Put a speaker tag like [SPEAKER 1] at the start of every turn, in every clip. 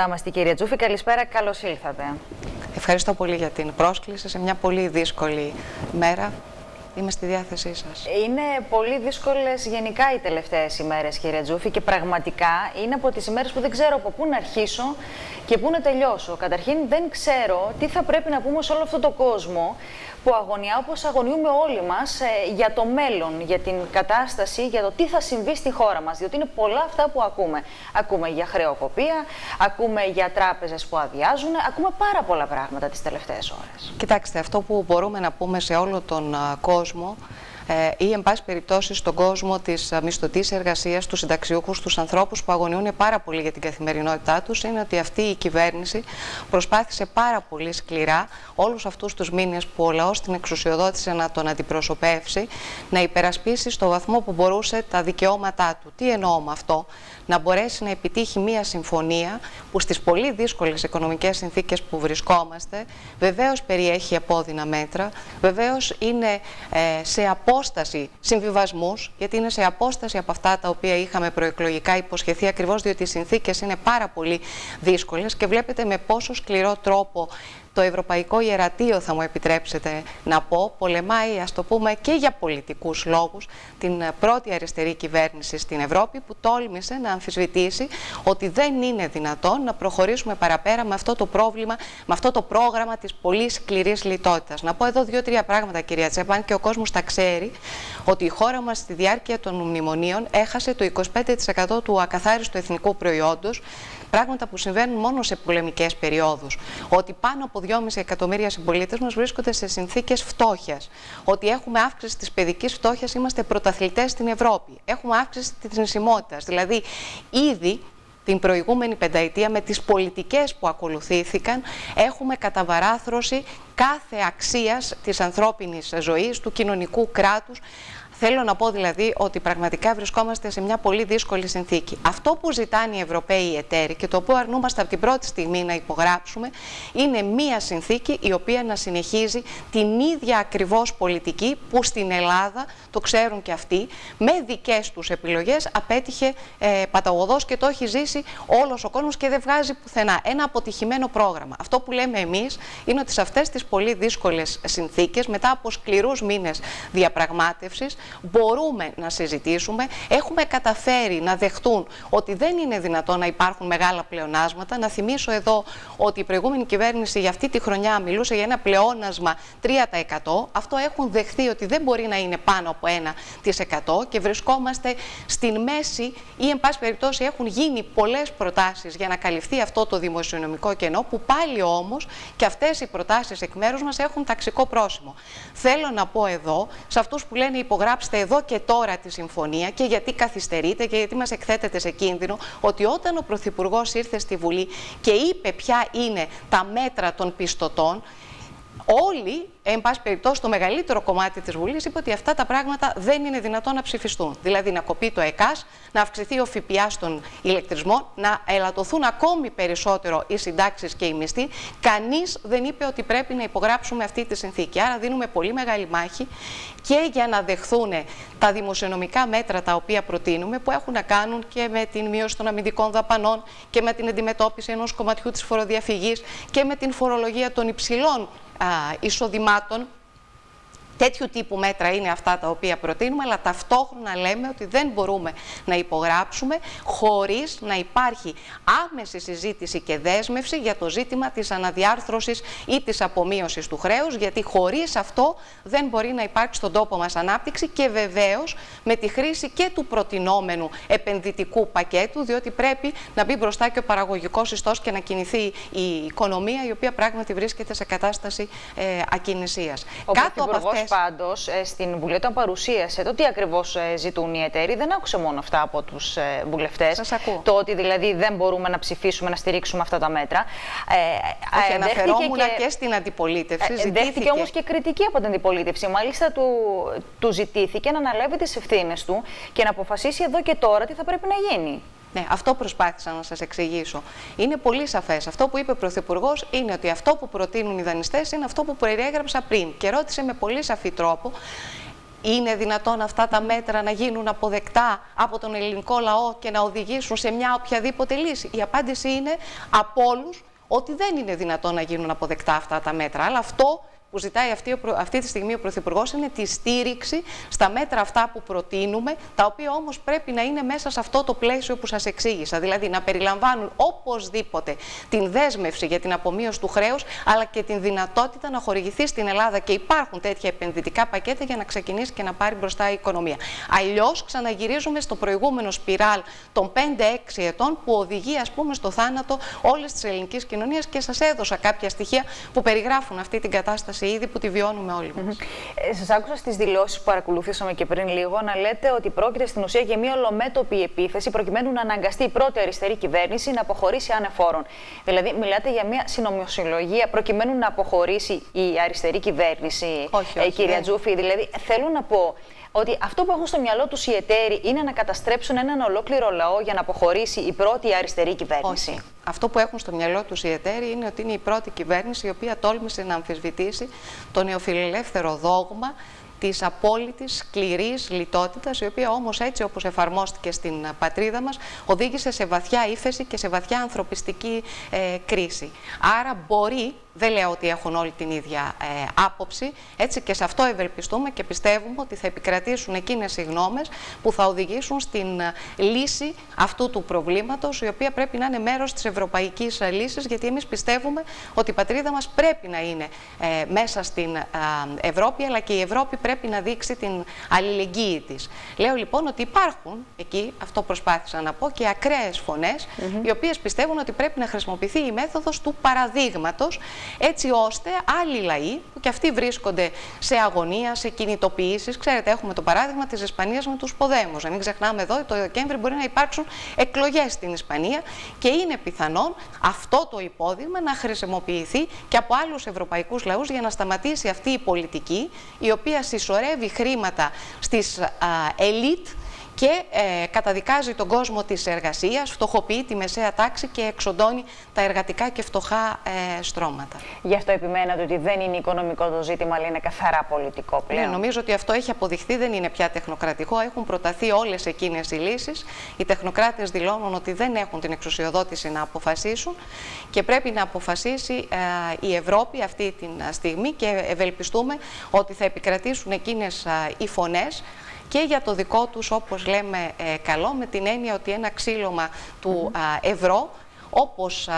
[SPEAKER 1] Είμαστε κυρία Τζούφη, καλησπέρα, καλώς ήλθατε.
[SPEAKER 2] Ευχαριστώ πολύ για την πρόσκληση σε μια πολύ δύσκολη μέρα. Είμαι στη διάθεσή σας.
[SPEAKER 1] Είναι πολύ δύσκολες γενικά οι τελευταίες ημέρες, κυρία Τζούφη, και πραγματικά είναι από τις ημέρες που δεν ξέρω από πού να αρχίσω και πού να τελειώσω. Καταρχήν δεν ξέρω τι θα πρέπει να πούμε σε όλο αυτό το κόσμο που αγωνιά όπως αγωνιούμε όλοι μας ε, για το μέλλον, για την κατάσταση, για το τι θα συμβεί στη χώρα μας. Διότι είναι πολλά αυτά που ακούμε. Ακούμε για χρεοκοπία, ακούμε για τράπεζες που αδειάζουν, ακούμε πάρα πολλά πράγματα τις τελευταίες ώρες.
[SPEAKER 2] Κοιτάξτε, αυτό που μπορούμε να πούμε σε όλο τον κόσμο ε, ή εν πάση περιπτώσει στον κόσμο της μισθωτής εργασίας, τους συνταξιούχους, τους ανθρώπους που αγωνιούν πάρα πολύ για την καθημερινότητά τους, είναι ότι αυτή η κυβέρνηση προσπάθησε πάρα πολύ σκληρά όλους αυτούς τους μήνες που ο λαός την εξουσιοδότησε να τον αντιπροσωπεύσει, να υπερασπίσει στο βαθμό που μπορούσε τα δικαιώματά του. Τι εννοώ με αυτό, να μπορέσει να επιτύχει μία συμφωνία που στις πολύ δύσκολες οικονομικές συνθήκες που βρισκόμαστε βεβαίως περιέχει απόδινα μέτρα, βεβαίως είναι ε, σε απόσταση συμβιβασμούς, γιατί είναι σε απόσταση από αυτά τα οποία είχαμε προεκλογικά υποσχεθεί ακριβώς διότι οι συνθήκες είναι πάρα πολύ δύσκολες και βλέπετε με πόσο σκληρό τρόπο το Ευρωπαϊκό Ιερατείο, θα μου επιτρέψετε να πω, πολεμάει, ας το πούμε, και για πολιτικούς λόγους την πρώτη αριστερή κυβέρνηση στην Ευρώπη που τόλμησε να αμφισβητήσει ότι δεν είναι δυνατόν να προχωρήσουμε παραπέρα με αυτό το πρόβλημα, με αυτό το πρόγραμμα της πολύ σκληρής λιτότητας. Να πω εδώ δύο-τρία πράγματα, κυρία Τσέπαν, και ο κόσμος τα ξέρει, ότι η χώρα μας στη διάρκεια των μνημονίων έχασε το 25% του ακαθάριστου εθνικού προϊόντος, πράγματα που συμβαίνουν μόνο σε πολεμικές περιόδους. Ότι πάνω από 2,5 εκατομμύρια συμπολίτες μας βρίσκονται σε συνθήκες φτώχειας. Ότι έχουμε αύξηση της παιδικής φτώχειας, είμαστε πρωταθλητές στην Ευρώπη. Έχουμε αύξηση της νησιμότητα. Δηλαδή, ήδη την προηγούμενη πενταετία με τις πολιτικές που ακολουθήθηκαν έχουμε καταβαράθρωση κάθε αξίας της ανθρώπινης ζωής, του κοινωνικού κράτους Θέλω να πω δηλαδή ότι πραγματικά βρισκόμαστε σε μια πολύ δύσκολη συνθήκη. Αυτό που ζητάνε οι Ευρωπαίοι εταίροι και το οποίο αρνούμαστε από την πρώτη στιγμή να υπογράψουμε είναι μια συνθήκη η οποία να συνεχίζει την ίδια ακριβώς πολιτική που στην Ελλάδα, το ξέρουν και αυτοί, με δικές τους επιλογές απέτυχε ε, παταγωδός και το έχει ζήσει όλος ο κόσμος και δεν βγάζει πουθενά. Ένα αποτυχημένο πρόγραμμα. Αυτό που λέμε εμείς είναι ότι σε αυτές τις πολύ δύσκολες συνθήκες, μετά από σκληρούς μήνες διαπραγμάτευσης, μπορούμε να συζητήσουμε. Έχουμε καταφέρει να δεχτούν ότι δεν είναι δυνατόν να υπάρχουν μεγάλα πλεονάσματα. Να θυμίσω εδώ ότι η προηγούμενη κυβέρνηση για αυτή τη χρονιά μιλούσε για ένα πλεόνασμα 3%. Αυτό έχουν δεχθεί ότι δεν μπορεί να είναι πάνω από 1% και βρισκόμαστε στην μέση ή εν πάση περιπτώσει έχουν γίνει πολλές προτάσεις για να καλυφθεί αυτό το δημοσιονομικό κενό που πάλι όμως και αυτές οι προτάσεις εκ μέρους μας έχουν ταξικό πρόσημο. Θέλω να πω εδώ σε αυτούς που λένε υπογράφουν υπογράψτε εδώ και τώρα τη συμφωνία και γιατί καθυστερείτε και γιατί μας εκθέτετε σε κίνδυνο ότι όταν ο Πρωθυπουργός ήρθε στη Βουλή και είπε ποια είναι τα μέτρα των πιστωτών, όλοι εν πάση περιπτώσει, το μεγαλύτερο κομμάτι της Βουλής είπε ότι αυτά τα πράγματα δεν είναι δυνατόν να ψηφιστούν. Δηλαδή, να κοπεί το ΕΚΑΣ, να αυξηθεί ο ΦΠΑ στον ηλεκτρισμό, να ελαττωθούν ακόμη περισσότερο οι συντάξεις και οι μισθοί. Κανείς δεν είπε ότι πρέπει να υπογράψουμε αυτή τη συνθήκη. Άρα, δίνουμε πολύ μεγάλη μάχη και για να δεχθούν τα δημοσιονομικά μέτρα τα οποία προτείνουμε, που έχουν να κάνουν και με την μείωση των αμυντικών δαπανών και με την αντιμετώπιση ενός κομματιού της φοροδιαφυγής και με την φορολογία των υψηλών εισοδημάτων Τέτοιου τύπου μέτρα είναι αυτά τα οποία προτείνουμε, αλλά ταυτόχρονα λέμε ότι δεν μπορούμε να υπογράψουμε χωρίς να υπάρχει άμεση συζήτηση και δέσμευση για το ζήτημα της αναδιάρθρωσης ή της απομείωσης του χρέους, γιατί χωρίς αυτό δεν μπορεί να υπάρξει στον τόπο μας ανάπτυξη και βεβαίως με τη χρήση και του προτινόμενου επενδυτικού πακέτου, διότι πρέπει να μπει μπροστά και ο παραγωγικός ιστός και να κινηθεί η οικονομία, η οποία πράγματι βρίσκεται σε κατάσταση ε, ακινησίας.
[SPEAKER 1] Κάτω από αυτές πάντως ε, στην Βουλή, όταν παρουσίασε το τι ακριβώς ε, ζητούν οι εταίροι, δεν άκουσε μόνο αυτά από τους ε, βουλευτές. Το ότι δηλαδή δεν μπορούμε να ψηφίσουμε, να στηρίξουμε αυτά τα μέτρα.
[SPEAKER 2] Όχι, ε, αναφερόμουν και, και στην αντιπολίτευση.
[SPEAKER 1] Ε, δέχτηκε όμως και κριτική από την αντιπολίτευση. Μάλιστα του, του ζητήθηκε να αναλάβει τις ευθύνες του και να αποφασίσει εδώ και τώρα τι θα πρέπει να γίνει.
[SPEAKER 2] Ναι, αυτό προσπάθησα να σας εξηγήσω. Είναι πολύ σαφές. Αυτό που είπε ο Πρωθυπουργός είναι ότι αυτό που προτείνουν οι δανειστές είναι αυτό που περιέγραψα πριν. Και ρώτησε με πολύ σαφή τρόπο είναι δυνατόν αυτά τα μέτρα να γίνουν αποδεκτά από τον ελληνικό λαό και να οδηγήσουν σε μια οποιαδήποτε λύση; Η απάντηση είναι από όλους ότι δεν είναι δυνατόν να γίνουν αποδεκτά αυτά τα μέτρα. Αλλά αυτό που ζητάει αυτή, αυτή τη στιγμή ο Πρωθυπουργός είναι τη στήριξη στα μέτρα αυτά που προτείνουμε, τα οποία όμως πρέπει να είναι μέσα σε αυτό το πλαίσιο που σας εξήγησα. Δηλαδή να περιλαμβάνουν οπωσδήποτε την δέσμευση για την απομείωση του χρέους, αλλά και την δυνατότητα να χορηγηθεί στην Ελλάδα και υπάρχουν τέτοια επενδυτικά πακέτα για να ξεκινήσει και να πάρει μπροστά η οικονομία. Αλλιώς ξαναγυρίζουμε στο προηγούμενο σπιράλ των 5-6 ετών που οδηγεί, ας πούμε, στο θάνατο όλη τη ελληνική κοινωνία και σας έδωσα κάποια στοιχεία που περιγράφουν αυτή την κατάσταση ήδη που τη βιώνουμε όλοι μας. Mm
[SPEAKER 1] ε, Σας άκουσα στις δηλώσεις που παρακολουθήσαμε και πριν λίγο να λέτε ότι πρόκειται στην ουσία για μια ολομέτωπη επίθεση προκειμένου να αναγκαστεί η πρώτη αριστερή κυβέρνηση να αποχωρήσει ανεφόρων. Δηλαδή, μιλάτε για μια συνομιοσυλλογία προκειμένου να αποχωρήσει η αριστερή κυβέρνηση,
[SPEAKER 2] όχι, όχι,
[SPEAKER 1] η κυρία ναι. Τζούφη. Δηλαδή, θέλω να πω ότι αυτό που έχουν στο μυαλό τους οι εταίροι είναι να καταστρέψουν έναν ολόκληρο λαό για να αποχωρήσει η πρώτη αριστερή κυβέρνηση.
[SPEAKER 2] Όχι. Αυτό που έχουν στο μυαλό τους οι εταίροι είναι ότι είναι η πρώτη κυβέρνηση η οποία τόλμησε να αμφισβητήσει το νεοφιλελεύθερο δόγμα της απόλυτης σκληρής λιτότητας, η οποία όμως έτσι όπως εφαρμόστηκε στην πατρίδα μας, οδήγησε σε βαθιά ύφεση και σε βαθιά ανθρωπιστική ε, κρίση. Άρα μπορεί δεν λέω ότι έχουν όλη την ίδια ε, άποψη. Έτσι και σε αυτό ευελπιστούμε και πιστεύουμε ότι θα επικρατήσουν εκείνες οι γνώμες που θα οδηγήσουν στην ε, λύση αυτού του προβλήματος, η οποία πρέπει να είναι μέρος της ευρωπαϊκής ε, λύσης, γιατί εμείς πιστεύουμε ότι η πατρίδα μας πρέπει να είναι ε, μέσα στην Ευρώπη, αλλά και η Ευρώπη πρέπει να δείξει την αλληλεγγύη της. Λέω λοιπόν ότι υπάρχουν εκεί, αυτό προσπάθησα να πω, και ακραίες φωνές, οι οποίες πιστεύουν ότι πρέπει να χρησιμοποιηθεί η μέθοδος του παραδείγματος έτσι ώστε άλλοι λαοί που και αυτοί βρίσκονται σε αγωνία, σε κινητοποιήσεις. Ξέρετε, έχουμε το παράδειγμα της Ισπανίας με τους Ποδέμους. Να μην ξεχνάμε εδώ, το Δεκέμβρη μπορεί να υπάρξουν εκλογές στην Ισπανία και είναι πιθανόν αυτό το υπόδειγμα να χρησιμοποιηθεί και από άλλους ευρωπαϊκούς λαούς για να σταματήσει αυτή η πολιτική η οποία συσσωρεύει χρήματα στις ελίτ και ε, καταδικάζει τον κόσμο της εργασίας, φτωχοποιεί τη μεσαία τάξη και εξοντώνει τα εργατικά και φτωχά ε, στρώματα.
[SPEAKER 1] Γι' αυτό επιμένατε ότι δεν είναι οικονομικό το ζήτημα, αλλά είναι καθαρά πολιτικό πλέον.
[SPEAKER 2] Ναι, νομίζω ότι αυτό έχει αποδειχθεί, δεν είναι πια τεχνοκρατικό. Έχουν προταθεί όλες εκείνες οι λύσεις. Οι τεχνοκράτες δηλώνουν ότι δεν έχουν την εξουσιοδότηση να αποφασίσουν και πρέπει να αποφασίσει ε, η Ευρώπη αυτή τη στιγμή και ευελπιστούμε ότι θα επικρατήσουν εκείνες ε, οι φωνές και για το δικό τους, όπως λέμε, ε, καλό, με την έννοια ότι ένα ξύλωμα του ευρώ όπως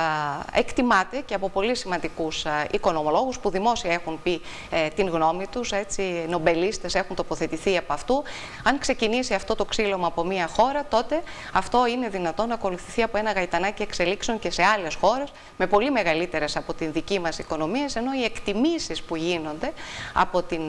[SPEAKER 2] εκτιμάται και από πολύ σημαντικούς α, οικονομολόγους που δημόσια έχουν πει ε, την γνώμη τους, έτσι, νομπελίστες έχουν τοποθετηθεί από αυτού. Αν ξεκινήσει αυτό το ξύλωμα από μία χώρα, τότε αυτό είναι δυνατόν να ακολουθηθεί από ένα γαϊτανάκι εξελίξεων και σε άλλες χώρες, με πολύ μεγαλύτερες από την δική μας οικονομία, ενώ οι εκτιμήσεις που γίνονται από την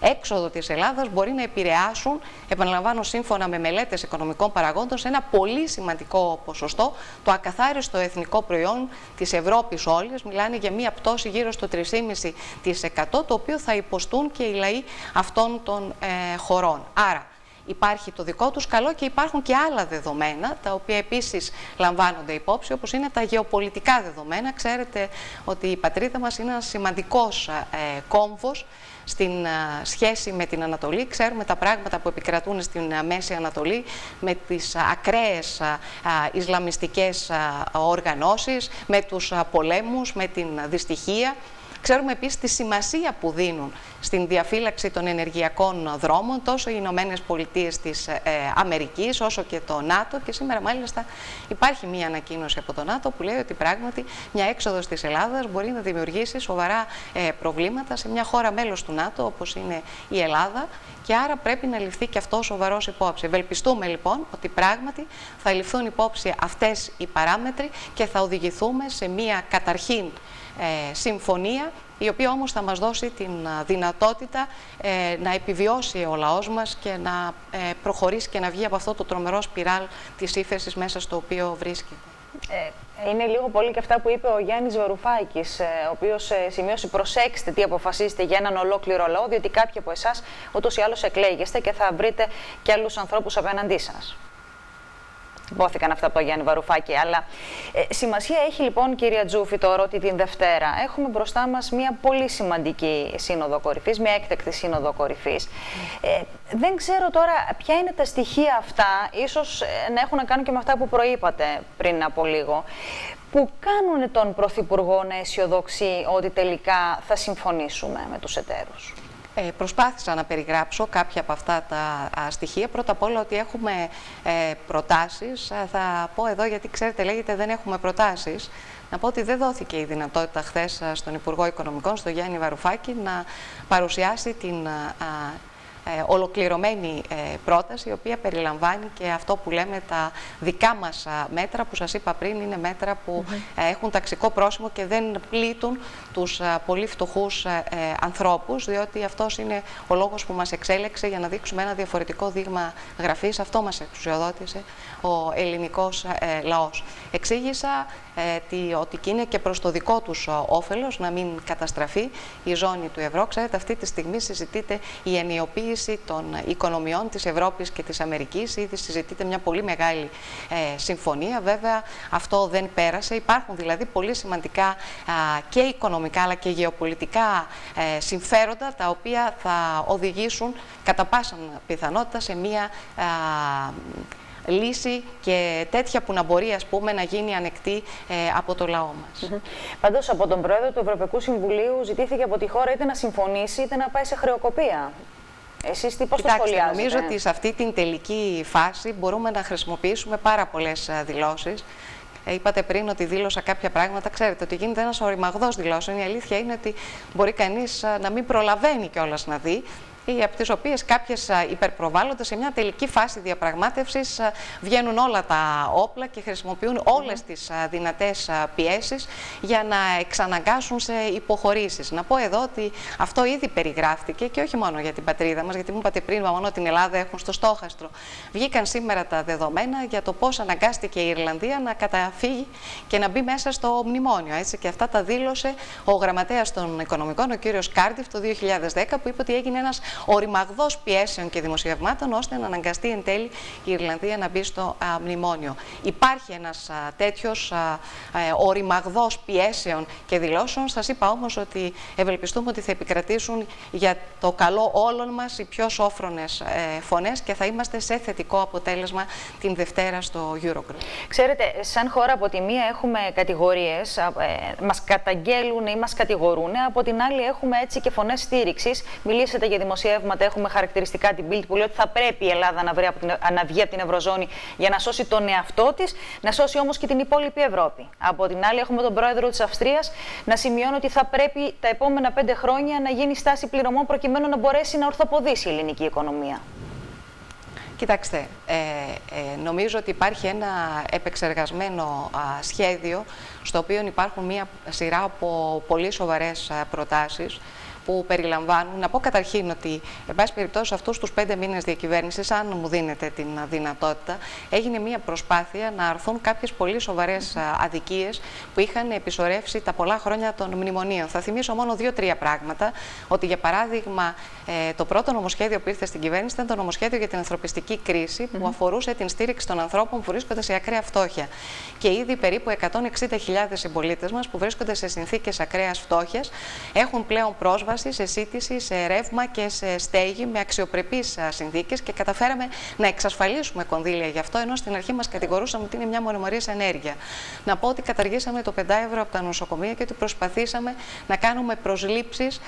[SPEAKER 2] έξοδο της Ελλάδας μπορεί να επηρεάσουν, επαναλαμβάνω σύμφωνα με μελέτες οικονομικών παραγόντων, σε ένα πολύ σημαντικό ποσοστό το ακαθάριστο το εθνικό προϊόν της Ευρώπης όλης. Μιλάνε για μία πτώση γύρω στο 3,5% το οποίο θα υποστούν και οι λαοί αυτών των ε, χωρών. Άρα, υπάρχει το δικό τους καλό και υπάρχουν και άλλα δεδομένα, τα οποία επίσης λαμβάνονται υπόψη, όπως είναι τα γεωπολιτικά δεδομένα. Ξέρετε ότι η πατρίδα μας είναι ένας σημαντικός ε, κόμβος στην σχέση με την Ανατολή. Ξέρουμε τα πράγματα που επικρατούν στην Μέση Ανατολή με τις ακραίες Ισλαμιστικές οργανώσεις, με τους πολέμους, με την δυστυχία. Ξέρουμε επίσης τη σημασία που δίνουν στην διαφύλαξη των ενεργειακών δρόμων τόσο οι Ηνωμένες Πολιτείες της ε, Αμερικής όσο και το ΝΑΤΟ και σήμερα μάλιστα υπάρχει μια ανακοίνωση από το ΝΑΤΟ που λέει ότι πράγματι μια έξοδος της Ελλάδας μπορεί να δημιουργήσει σοβαρά ε, προβλήματα σε μια χώρα μέλος του ΝΑΤΟ όπως είναι η Ελλάδα και άρα πρέπει να ληφθεί και αυτός σοβαρός υπόψη. Ευελπιστούμε λοιπόν ότι πράγματι θα ληφθούν υπόψη αυτές οι παράμετροι και θα οδηγηθούμε σε μια καταρχήν ε, συμφωνία η οποία όμως θα μας δώσει την δυνατότητα ε, να επιβιώσει ο λαός μας και να ε, προχωρήσει και να βγει από αυτό το τρομερό σπιράλ της ύφεσης μέσα στο οποίο βρίσκεται.
[SPEAKER 1] Ε, είναι λίγο πολύ και αυτά που είπε ο Γιάννης Βαρουφάκης, ο οποίος σημείωσε προσέξτε τι αποφασίζετε για έναν ολόκληρο λαό, διότι κάποιοι από εσάς ούτως ή άλλως εκλέγεστε και θα βρείτε και άλλους ανθρώπους απέναντί σας. Υπόθηκαν αυτά από τον Γιάννη Βαρουφάκη. Αλλά ε, σημασία έχει λοιπόν, κυρία Τζούφη, τώρα ότι την Δευτέρα έχουμε μπροστά μας μια πολύ σημαντική σύνοδο κορυφής, μια έκτακτη σύνοδο κορυφής. Ε, δεν ξέρω τώρα ποια είναι τα στοιχεία αυτά, ίσως ε, να έχουν να κάνουν και με αυτά που προείπατε πριν από λίγο, που κάνουν τον Πρωθυπουργό να αισιοδοξεί ότι τελικά θα συμφωνήσουμε με τους εταίρους.
[SPEAKER 2] Ε, προσπάθησα να περιγράψω κάποια από αυτά τα στοιχεία. Πρώτα απ' όλα ότι έχουμε ε, προτάσεις. Θα πω εδώ γιατί ξέρετε λέγεται δεν έχουμε προτάσεις. Να πω ότι δεν δόθηκε η δυνατότητα χθες στον Υπουργό Οικονομικών, στον Γιάννη Βαρουφάκη, να παρουσιάσει την ε, ολοκληρωμένη ε, πρόταση, η οποία περιλαμβάνει και αυτό που λέμε τα δικά μας μέτρα, που σας είπα πριν είναι μέτρα που ε, έχουν ταξικό πρόσημο και δεν πλήττουν τους πολύ φτωχούς ανθρώπους, διότι αυτός είναι ο λόγος που μας εξέλεξε για να δείξουμε ένα διαφορετικό δείγμα γραφής. Αυτό μας εξουσιοδότησε ο ελληνικός λαός. Εξήγησα ότι είναι και προς το δικό τους όφελος να μην καταστραφεί η ζώνη του ευρώ. Ξέρετε, αυτή τη στιγμή συζητείται η ενιοποίηση των οικονομιών της Ευρώπης και της Αμερικής. Ήδη συζητείται μια πολύ μεγάλη ε, συμφωνία. Βέβαια αυτό δεν πέρασε. Υπάρχουν δηλαδή πολύ σημαντικά και οικονομικά αλλά και γεωπολιτικά ε, συμφέροντα τα οποία θα οδηγήσουν κατά πάσα πιθανότητα σε μια λύση και τέτοια που να μπορεί ας πούμε, να γίνει ανεκτή ε, από το λαό μας. Mm
[SPEAKER 1] Πάντως από τον Πρόεδρο του Ευρωπαϊκού Συμβουλίου ζητήθηκε από τη χώρα είτε να συμφωνήσει είτε να πάει σε χρεοκοπία. Εσείς τι πώς
[SPEAKER 2] Κοιτάξτε, το νομίζω ότι σε αυτή την τελική φάση μπορούμε να χρησιμοποιήσουμε πάρα πολλές ε, δηλώσεις. Ε, είπατε πριν ότι δήλωσα κάποια πράγματα. Ξέρετε ότι γίνεται ένας οριμαγδός δηλώσεων. Η αλήθεια είναι ότι μπορεί κανείς ε, να μην προλαβαίνει κιόλας να δει ή από τις οποίες κάποιες υπερπροβάλλονται σε μια τελική φάση διαπραγμάτευσης, βγαίνουν όλα τα όπλα και χρησιμοποιούν όλες τις δυνατές πιέσεις για να εξαναγκάσουν σε υποχωρήσεις. Να πω εδώ ότι αυτό ήδη περιγράφτηκε και όχι μόνο για την πατρίδα μας, γιατί μου είπατε πριν, μόνο την Ελλάδα έχουν στο στόχαστρο. Βγήκαν σήμερα τα δεδομένα για το πώς αναγκάστηκε η Ιρλανδία να καταφύγει και να μπει μέσα στο μνημόνιο. Έτσι, και αυτά τα δήλωσε ο γραμματέας των Οικονομικών, ο κύριος Κάρντιφ, το 2010, που είπε ότι έγινε ένα ορυμαγδό πιέσεων και δημοσιευμάτων, ώστε να αναγκαστεί εν τέλει η Ιρλανδία να μπει στο α, μνημόνιο. Υπάρχει ένας τέτοιος ορυμαγδό πιέσεων και δηλώσεων. Σας είπα όμως ότι ευελπιστούμε ότι θα επικρατήσουν για το καλό όλων μας οι πιο σώφρονες ε, φωνές και θα είμαστε σε θετικό αποτέλεσμα την Δευτέρα στο Eurogroup.
[SPEAKER 1] Ξέρετε, σαν χώρα από τη μία έχουμε κατηγορίες, ε, μας καταγγέλουν ή μας κατηγορούν, από την άλλη έχουμε έτσι και φωνές στήριξης. Μιλήσατε για δημοσιεύματα δημοσιεύματα έχουμε χαρακτηριστικά την Bild που λέει ότι θα πρέπει η Ελλάδα να, βρει από την, να βγει από την Ευρωζώνη για να σώσει τον εαυτό της, να σώσει όμως και την υπόλοιπη Ευρώπη. Από την άλλη, έχουμε τον πρόεδρο της Αυστρίας να σημειώνει ότι θα πρέπει τα επόμενα πέντε χρόνια να γίνει στάση πληρωμών προκειμένου να μπορέσει να ορθοποδήσει η ελληνική οικονομία.
[SPEAKER 2] Κοιτάξτε, ε, ε, νομίζω ότι υπάρχει ένα επεξεργασμένο σχέδιο στο οποίο υπάρχουν μια σειρά από πολύ σοβαρές προτάσεις που περιλαμβάνουν. Να πω καταρχήν ότι, εν πάση περιπτώσει, αυτούς τους πέντε μήνες διακυβέρνησης, αν μου δίνετε την δυνατότητα, έγινε μια προσπάθεια να αρθούν κάποιες πολύ σοβαρές αδικίες που είχαν επισορεύσει τα πολλά χρόνια των μνημονίων. Θα θυμίσω μόνο δύο-τρία πράγματα. Ότι, για παράδειγμα, ε, το πρώτο νομοσχέδιο που ήρθε στην κυβέρνηση ήταν το νομοσχέδιο για την ανθρωπιστική κρίση, που αφορούσε την στήριξη των ανθρώπων που βρίσκονται σε ακραία φτώχεια. Και ήδη περίπου 160.000 συμπολίτες μας που βρίσκονται σε συνθήκες ακραίας φτώχειας έχουν πλέον πρόσβαση σε σύντηση, σε ρεύμα και σε στέγη με αξιοπρεπείς συνθήκες και καταφέραμε να εξασφαλίσουμε κονδύλια γι' αυτό, ενώ στην αρχή μας κατηγορούσαμε ότι είναι μια μονομορία ενέργεια. Να πω ότι καταργήσαμε το 5 ευρώ από τα νοσοκομεία και ότι προσπαθήσαμε να κάνουμε προσλήψεις,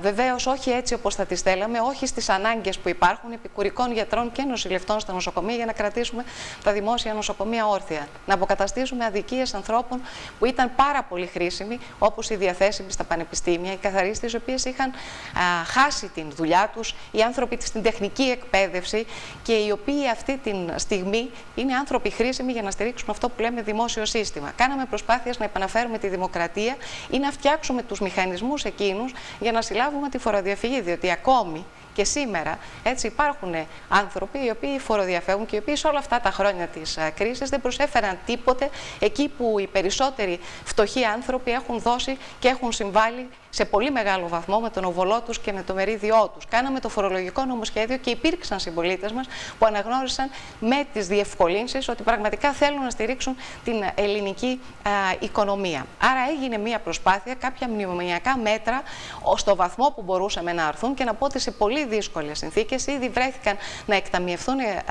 [SPEAKER 2] βεβαίως όχι έτσι όπως θα τις θέλαμε, όχι στις ανάγκες που υπάρχουν επικουρικών γιατρών και νοσηλευτών στα νοσοκομεία για να κρατήσουμε τα δημόσια νοσοκομεία όρθια. Να αποκαταστήσουμε αδικίες ανθρώπων που ήταν πάρα πολύ χρήσιμοι, όπως οι διαθέσιμοι στα πανεπιστήμια, οι καθαρίστες, οι οποίες είχαν χάσει την δουλειά τους, οι άνθρωποι στην τεχνική εκπαίδευση και οι οποίοι αυτή τη στιγμή είναι άνθρωποι χρήσιμοι για να στηρίξουν αυτό που λέμε δημόσιο σύστημα. Κάναμε προσπάθειες να επαναφέρουμε τη δημοκρατία ή να φτιάξουμε τους μηχανισμούς εκείνους για να συλλάβουμε τη φοροδιαφυγή, διότι ακόμη Και σήμερα έτσι υπάρχουν άνθρωποι οι οποίοι φοροδιαφεύγουν και οι οποίοι σε όλα αυτά τα χρόνια της κρίσης δεν προσέφεραν τίποτε εκεί που οι περισσότεροι φτωχοί άνθρωποι έχουν δώσει και έχουν συμβάλει σε πολύ μεγάλο βαθμό με τον οβολό τους και με το μερίδιό τους. Κάναμε το φορολογικό νομοσχέδιο και υπήρξαν συμπολίτες μας που αναγνώρισαν με τις διευκολύνσεις ότι πραγματικά θέλουν να στηρίξουν την ελληνική οικονομία. Άρα έγινε μια προσπάθεια, κάποια μνημονιακά μέτρα στο βαθμό που μπορούσαμε να αρθούν και να πω ότι σε πολύ δύσκολες συνθήκες ήδη βρέθηκαν να εκταμιευθούν ε,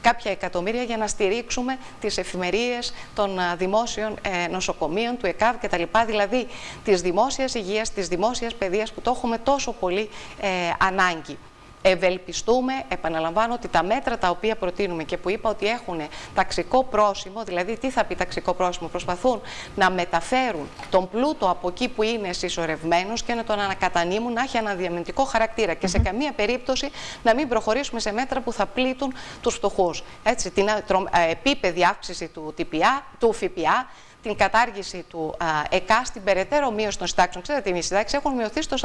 [SPEAKER 2] κάποια εκατομμύρια για να στηρίξουμε τις εφημερίες των δημόσιων ε, νοσοκομείων, του ΕΚΑΒ κτλ. Δηλαδή τη δημόσια υγείας, της δημόσιας παιδείας που το έχουμε τόσο πολύ ε, ανάγκη. Ευελπιστούμε, επαναλαμβάνω, ότι τα μέτρα τα οποία προτείνουμε και που είπα ότι έχουν ταξικό πρόσημο, δηλαδή τι θα πει ταξικό πρόσημο, προσπαθούν να μεταφέρουν τον πλούτο από εκεί που είναι συσσωρευμένος και να τον ανακατανείμουν, να έχει αναδιαμετικό χαρακτήρα και σε καμία περίπτωση να μην προχωρήσουμε σε μέτρα που θα πλήττουν τους φτωχούς. Έτσι, την ε, επίπεδη αύξηση του, TPA, του ΦΠΑ, την κατάργηση του ΕΚΑ στην περαιτέρω μείωση των συντάξεων. Ξέρετε, οι συντάξεις έχουν μειωθεί στο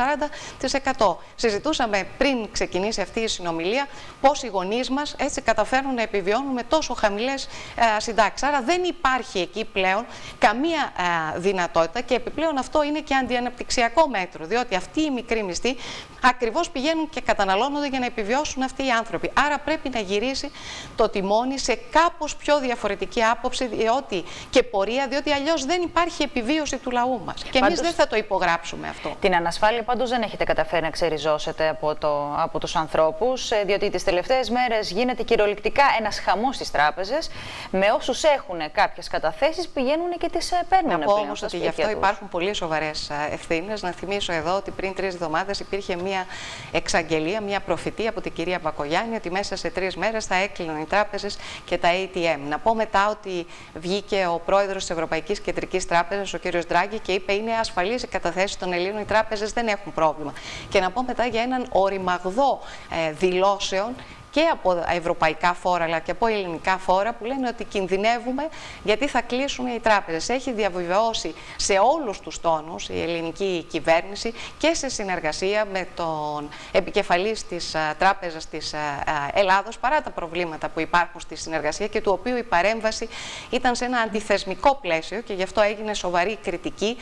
[SPEAKER 2] 40%. Συζητούσαμε πριν ξεκινήσει αυτή η συνομιλία πώς οι γονείς μας έτσι καταφέρνουν να επιβιώνουν με τόσο χαμηλές συντάξεις. Άρα δεν υπάρχει εκεί πλέον καμία δυνατότητα και επιπλέον αυτό είναι και αντιαναπτυξιακό μέτρο, διότι αυτοί οι μικροί μισθοί ακριβώς πηγαίνουν και καταναλώνονται για να επιβιώσουν αυτοί οι άνθρωποι. Άρα πρέπει να γυρίσει το τιμόνι σε κάπως πιο διαφορετική άποψη διότι, και πορεία, διότι γιατί αλλιώς δεν υπάρχει επιβίωση του λαού μας. Και εμείς δεν θα το υπογράψουμε αυτό.
[SPEAKER 1] Την ανασφάλεια πάντως δεν έχετε καταφέρει να ξεριζώσετε από, το, από τους ανθρώπους, ε, διότι τις τελευταίες μέρες γίνεται κυριολεκτικά ένας χαμός στις τράπεζες. Με όσους έχουν κάποιες καταθέσεις πηγαίνουν και τις ε, παίρνουν.
[SPEAKER 2] Να πω όμως ότι γι' αυτό υπάρχουν πολύ σοβαρές ε, ευθύνες. Να θυμίσω εδώ ότι πριν τρεις εβδομάδες υπήρχε μια εξαγγελία, μια προφητεία από την κυρία Μπακογιάννη ότι μέσα σε τρεις μέρες θα έκλειναν οι τράπεζες και τα ATM. Να πω μετά ότι βγήκε ο πρόεδρος της Ευρωπαϊκής Ευρωπαϊκής Κεντρικής Τράπεζας, ο κ. Ντράγκη, και είπε: Είναι ασφαλής η καταθέσει των Ελλήνων, οι τράπεζες δεν έχουν πρόβλημα. Και να πω μετά για έναν οριμαγδό ε, δηλώσεων και από ευρωπαϊκά φόρα αλλά και από ελληνικά φόρα που λένε ότι κινδυνεύουμε γιατί θα κλείσουν οι τράπεζες. Έχει διαβεβαιώσει σε όλους τους τόνους η ελληνική κυβέρνηση και σε συνεργασία με τον επικεφαλής της uh, Τράπεζας της uh, Ελλάδος παρά τα προβλήματα που υπάρχουν στη συνεργασία και του οποίου η παρέμβαση ήταν σε ένα αντιθεσμικό πλαίσιο και γι' αυτό έγινε σοβαρή κριτική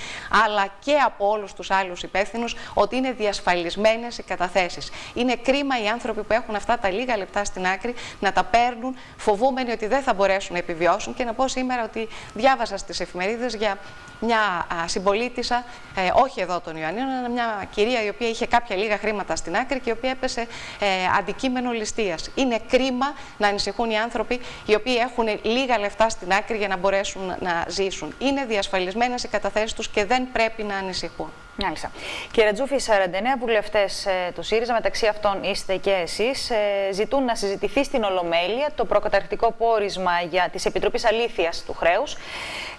[SPEAKER 2] αλλά και από όλους τους άλλους υπεύθυνους ότι είναι διασφαλισμένες οι καταθέσεις. Είναι κρίμα οι άνθρωποι που έχουν αυτά τα λίγα λεπτά στην άκρη να τα παίρνουν φοβούμενοι ότι δεν θα μπορέσουν να επιβιώσουν. Και να πω σήμερα ότι διάβασα στις εφημερίδες για μια συμπολίτησα, ε, όχι εδώ των Ιωαννίνων, αλλά μια κυρία η οποία είχε κάποια λίγα χρήματα στην άκρη και η οποία έπεσε ε, αντικείμενο ληστείας. Είναι κρίμα να ανησυχούν οι άνθρωποι οι οποίοι έχουν λίγα λεφτά στην άκρη για να μπορέσουν να ζήσουν. Είναι διασφαλισμένες οι καταθέσεις τους και δεν πρέπει να ανησυχούν.
[SPEAKER 1] Μάλιστα. Κύριε Τζούφη, 49 βουλευτές ε, του ΣΥΡΙΖΑ, μεταξύ αυτών είστε και εσείς, ε, ζητούν να συζητηθεί στην Ολομέλεια το προκαταρκτικό πόρισμα για τη Επιτροπή Αλήθειας του Χρέους.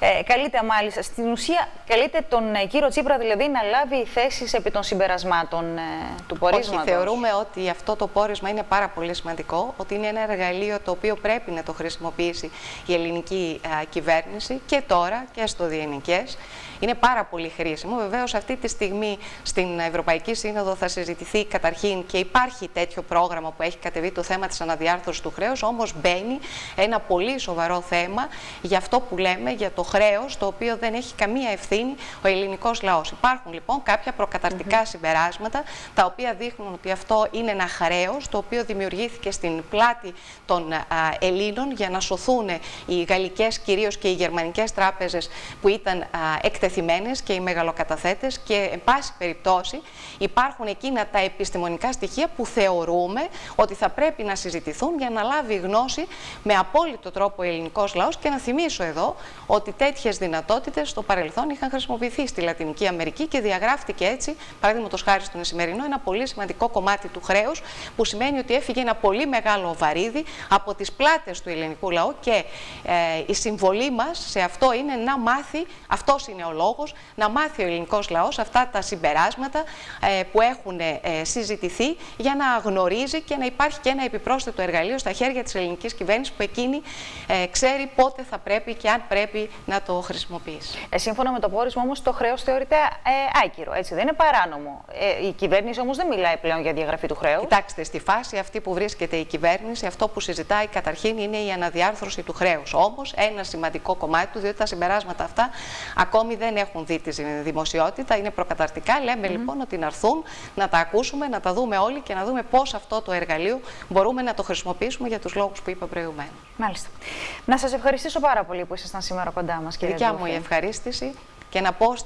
[SPEAKER 1] Ε, καλείται μάλιστα, στην ουσία, καλείται τον ε, κύριο Τσίπρα δηλαδή να λάβει θέσεις επί των συμπερασμάτων ε, του πορίσματος.
[SPEAKER 2] Όχι, θεωρούμε ότι αυτό το πόρισμα είναι πάρα πολύ σημαντικό, ότι είναι ένα εργαλείο το οποίο πρέπει να το χρησιμοποιήσει η ελληνική κυβέρνηση και τώρα και στο διενικές είναι πάρα πολύ χρήσιμο. Βεβαίως, αυτή τη στιγμή στην Ευρωπαϊκή Σύνοδο θα συζητηθεί καταρχήν και υπάρχει τέτοιο πρόγραμμα που έχει κατεβεί το θέμα της αναδιάρθρωσης του χρέους. Όμως μπαίνει ένα πολύ σοβαρό θέμα για αυτό που λέμε για το χρέος, το οποίο δεν έχει καμία ευθύνη ο ελληνικός λαός. Υπάρχουν λοιπόν κάποια προκαταρτικά συμπεράσματα, τα οποία δείχνουν ότι αυτό είναι ένα χρέος, το οποίο δημιουργήθηκε στην πλάτη των Ελλήνων για να σωθούν οι γαλλικές κυρίως και οι γερμανικές τράπεζες που ήταν εκτεθειμένες και οι μεγαλοκαταθέτες και εν πάση περιπτώσει υπάρχουν εκείνα τα επιστημονικά στοιχεία που θεωρούμε ότι θα πρέπει να συζητηθούν για να λάβει γνώση με απόλυτο τρόπο ο ελληνικός λαός. Και να θυμίσω εδώ ότι τέτοιες δυνατότητες στο παρελθόν είχαν χρησιμοποιηθεί στη Λατινική Αμερική και διαγράφτηκε έτσι, παραδείγματος χάρη στον σημερινό, ένα πολύ σημαντικό κομμάτι του χρέους που σημαίνει ότι έφυγε ένα πολύ μεγάλο βαρύδι από τις πλάτες του ελληνικού λαού και ε, η συμβολή μας σε αυτό είναι να μάθει, αυτός είναι ο λόγος να μάθει ο ελληνικός λαός αυτά τα συμπεράσματα ε, που έχουν ε, συζητηθεί για να γνωρίζει και να υπάρχει και ένα επιπρόσθετο εργαλείο στα χέρια της ελληνικής κυβέρνησης που εκείνη ε, ξέρει πότε θα πρέπει και αν πρέπει να το χρησιμοποιήσει.
[SPEAKER 1] Ε, σύμφωνα με το πόρισμα όμως το χρέος θεωρείται ε, άκυρο, έτσι δεν είναι παράνομο. Ε, η κυβέρνηση όμως δεν μιλάει πλέον για διαγραφή του χρέους.
[SPEAKER 2] Κοιτάξτε, στη φάση αυτή που βρίσκεται η κυβέρνηση, αυτό που συζητάει καταρχήν είναι η αναδιάρθρωση του χρέους. Όμως ένα σημαντικό κομμάτι του, διότι τα συμπεράσματα αυτά ακόμη δεν έχουν δει τη δημοσιότητα, είναι προκαταρτικά. Λέμε λοιπόν ότι να έρθουν, να τα ακούσουμε, να τα δούμε όλοι και να δούμε πώς αυτό το εργαλείο μπορούμε να το χρησιμοποιήσουμε για τους λόγους που είπα προηγουμένως.
[SPEAKER 1] Μάλιστα. Να σας ευχαριστήσω πάρα πολύ που ήσασταν σήμερα κοντά μας, κύριε
[SPEAKER 2] Δικιά μου η ευχαρίστηση και να πω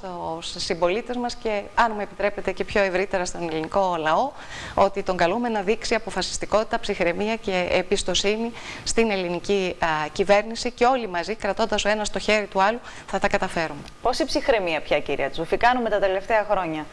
[SPEAKER 2] στους συμπολίτες μας και αν μου επιτρέπετε και πιο ευρύτερα στον ελληνικό λαό ότι τον καλούμε να δείξει αποφασιστικότητα, ψυχραιμία και εμπιστοσύνη στην ελληνική κυβέρνηση και όλοι μαζί κρατώντας ο ένας το χέρι του άλλου θα τα καταφέρουμε.
[SPEAKER 1] Πόση ψυχραιμία πια κυρία Τζουφή; Κάνουμε τα τελευταία χρόνια.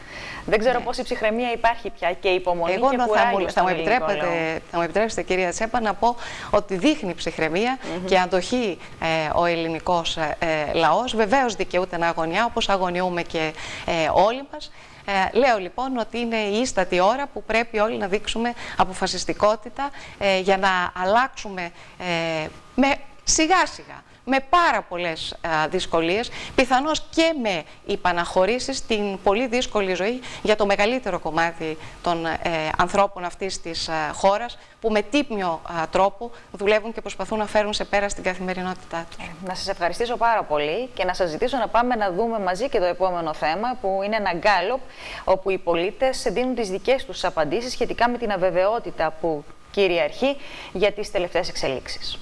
[SPEAKER 1] Δεν ξέρω ναι. πόση ψυχραιμία υπάρχει πια και υπομονή Εγώ και θα, μου,
[SPEAKER 2] θα, μου επιτρέπετε, θα μου επιτρέψετε κυρία Τσέπα να πω ότι δείχνει ψυχραιμία και αντοχή ε, ο ελληνικός ε, ε, λαός. Βεβαίως δικαιούται να αγωνιά όπως αγωνιούμε και ε, όλοι μας. Ε, λέω λοιπόν ότι είναι η ίστατη ώρα που πρέπει όλοι να δείξουμε αποφασιστικότητα ε, για να αλλάξουμε με σιγά σιγά με πάρα πολλές α, δυσκολίες, πιθανώς και με υπαναχωρήσεις στην πολύ δύσκολη ζωή για το μεγαλύτερο κομμάτι των ε, ανθρώπων αυτής της α, χώρας που με τύπμιο τρόπο δουλεύουν και προσπαθούν να φέρουν σε πέρα στην καθημερινότητά τους.
[SPEAKER 1] Ε, να σας ευχαριστήσω πάρα πολύ και να σας ζητήσω να πάμε να δούμε μαζί και το επόμενο θέμα που είναι ένα γκάλωπ όπου οι πολίτες δίνουν τις δικές τους απαντήσεις σχετικά με την αβεβαιότητα που κυριαρχεί για τις τελευταίες εξελίξεις.